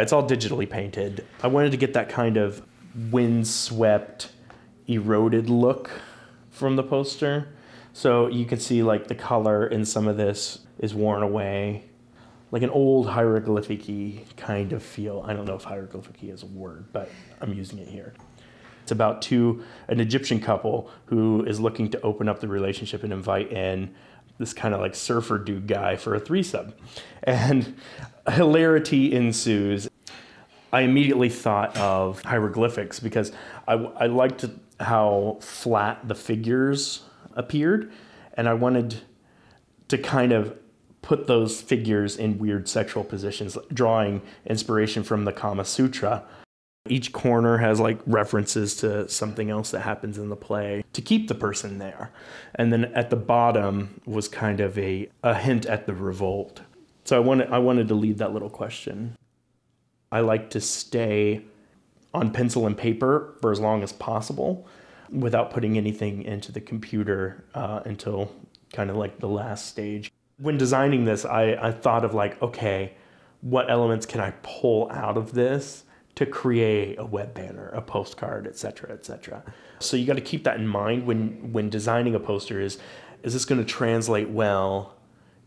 It's all digitally painted. I wanted to get that kind of windswept, eroded look from the poster. So you can see like the color in some of this is worn away. Like an old hieroglyphic kind of feel. I don't know if hieroglyphic is a word, but I'm using it here. It's about two an Egyptian couple who is looking to open up the relationship and invite in this kind of like surfer dude guy for a threesome. And hilarity ensues. I immediately thought of hieroglyphics because I, I liked how flat the figures appeared, and I wanted to kind of put those figures in weird sexual positions, drawing inspiration from the Kama Sutra. Each corner has like references to something else that happens in the play to keep the person there. And then at the bottom was kind of a, a hint at the revolt. So I wanted, I wanted to leave that little question. I like to stay on pencil and paper for as long as possible without putting anything into the computer uh, until kind of like the last stage. When designing this, I, I thought of like, okay, what elements can I pull out of this to create a web banner, a postcard, et cetera, et cetera. So you got to keep that in mind when when designing a poster. Is is this going to translate well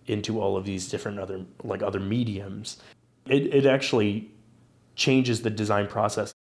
into all of these different other like other mediums? It it actually changes the design process.